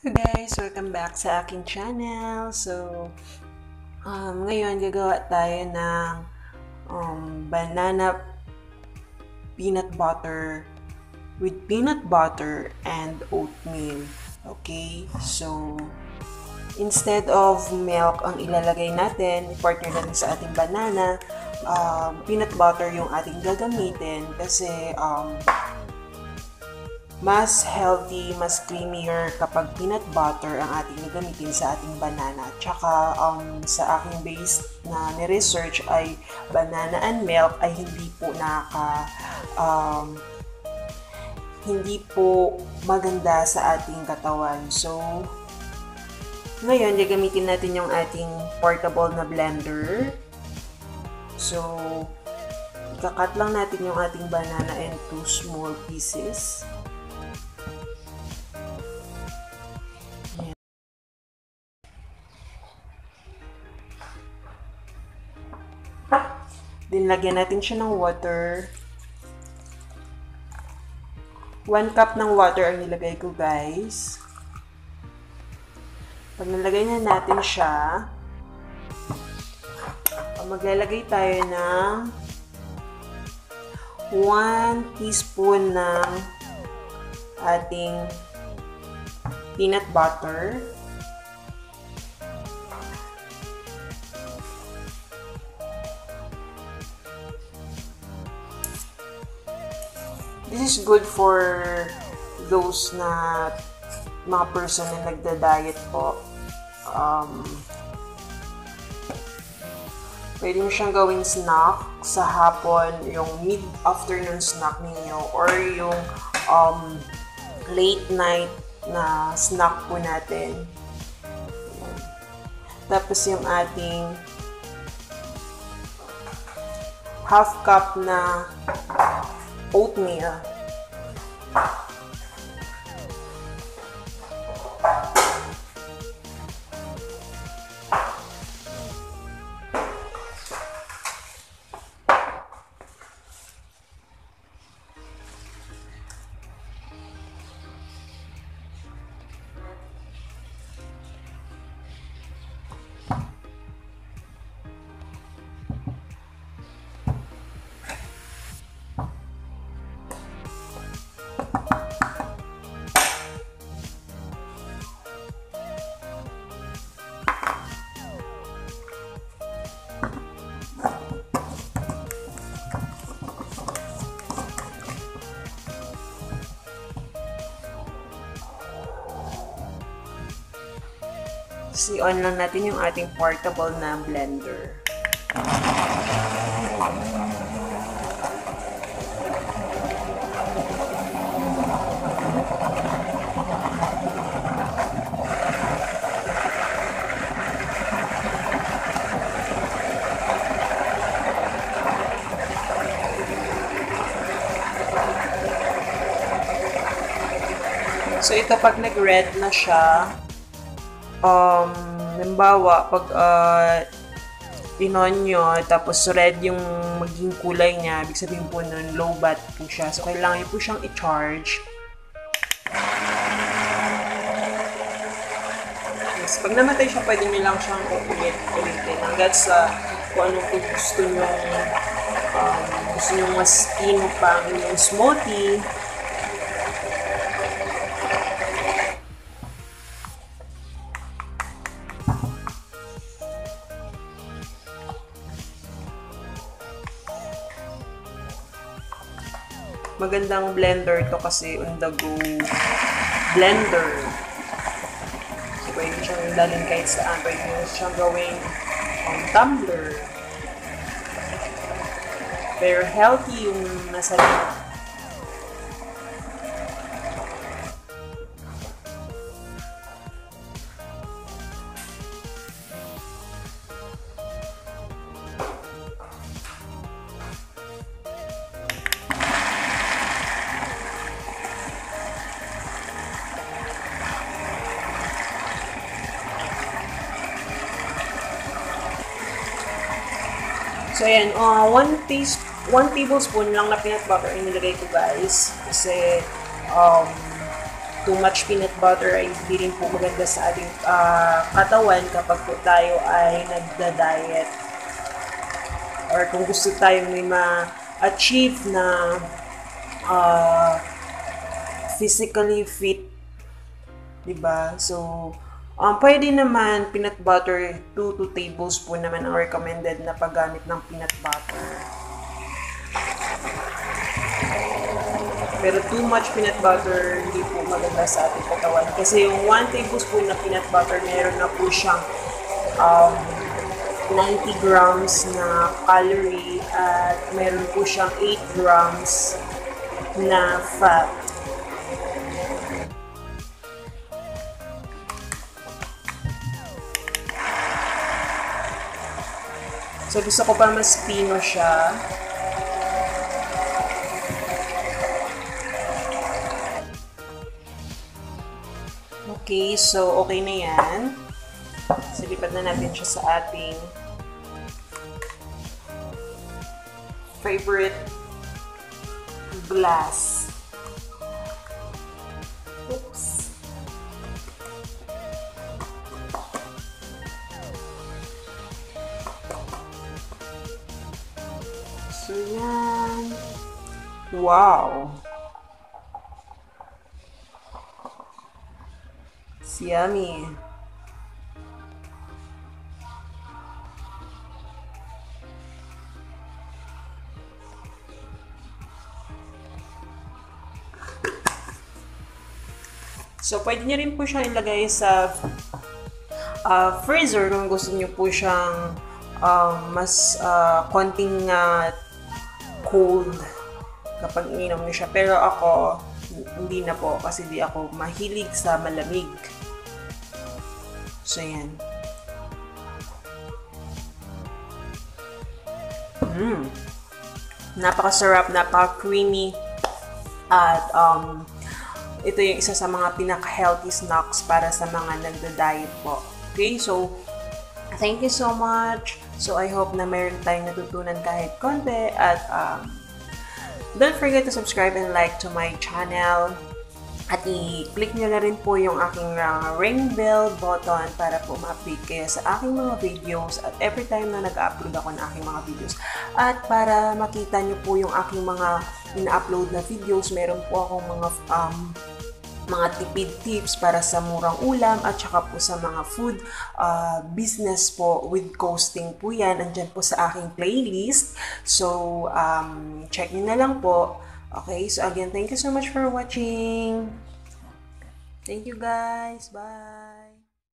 Guys! Welcome back sa aking channel. So, um, ngayon gagawa tayo ng um, banana peanut butter with peanut butter and oatmeal. Okay? So, instead of milk ang ilalagay natin, partner natin sa ating banana, um, peanut butter yung ating gagamitin kasi um, mas healthy, mas creamier kapag peanut butter ang ating gagamitin sa ating banana. Tsaka um, sa aking base na ni-research ay banana and milk ay hindi po naka um, hindi po maganda sa ating katawan. So, ngayon, gagamitin natin yung ating portable na blender. So, ikakat lang natin yung ating banana into small pieces. Then, natin siya ng water. 1 cup ng water ang nilagay ko, guys. Pag nalagay na natin siya, maglalagay tayo ng 1 teaspoon ng ating peanut butter. This is good for those na mga person na nagda-diet po. Um, pwede mo siyang gawing snack sa hapon, yung mid-afternoon snack ninyo, or yung um, late night na snack po natin. Tapos yung ating half cup na oatmeal. Thank you. I-on lang natin yung ating portable na blender. So, ito pag nag-red na siya, um, halimbawa, pag uh, pinon nyo, tapos red yung maging kulay niya, ibig sabihin po nun, low bat po siya. So, kailangan nyo po siyang i-charge. Yes, pag namatay siya, pwede nyo lang siyang ulit-ulitin. Hanggat sa kung ano po gusto nyo, um, gusto nyo mas pino pa ang smoothie, magandang blender to kasi on the go blender. So, pwede siyang dalhin kahit saan. Pwede nyo siyang gawing um, tumbler. Very healthy yung nasa So, ayan. Uh, one, tea- one tablespoon lang na peanut butter yung ko, guys. Kasi, um, too much peanut butter ay hindi rin po maganda sa ating uh, katawan kapag po tayo ay nagda-diet. Or kung gusto tayong may ma-achieve na uh, physically fit, 'di ba? So, um, pwede naman peanut butter 2 to tablespoon naman ang recommended na paggamit ng peanut butter. Pero too much peanut butter, hindi po maganda sa ating katawan. Kasi yung 1 tablespoon na peanut butter, meron na po siyang um, 90 grams na calorie at meron po siyang 8 grams na fat. So gusto ko pa mas pino siya. Okay, so okay na yan. Silipad na natin siya sa ating favorite glass. So, yan. Wow! It's yummy. So, pwede niyo rin po siyang ilagay sa uh, freezer kung gusto niyo po siyang um, mas uh, konting uh, cold kapag ininom niyo siya. Pero ako, hindi na po kasi di ako mahilig sa malamig. So, yan. Mmm. Napakasarap, napaka-creamy. At, um, ito yung isa sa mga pinaka-healthy snacks para sa mga nagda-diet po. Okay, so, thank you so much. So, I hope na meron tayong natutunan kahit konti. At, um, don't forget to subscribe and like to my channel. At i-click nyo na rin po yung aking uh, ring bell button para po ma-update kayo sa aking mga videos at every time na nag-upload ako ng aking mga videos. At para makita nyo po yung aking mga ina-upload na videos, meron po akong mga um, mga tipid tips para sa murang ulam at saka po sa mga food uh, business po with coasting po yan. Andyan po sa aking playlist. So, um, check nyo na lang po. Okay, so again, thank you so much for watching. Thank you guys. Bye.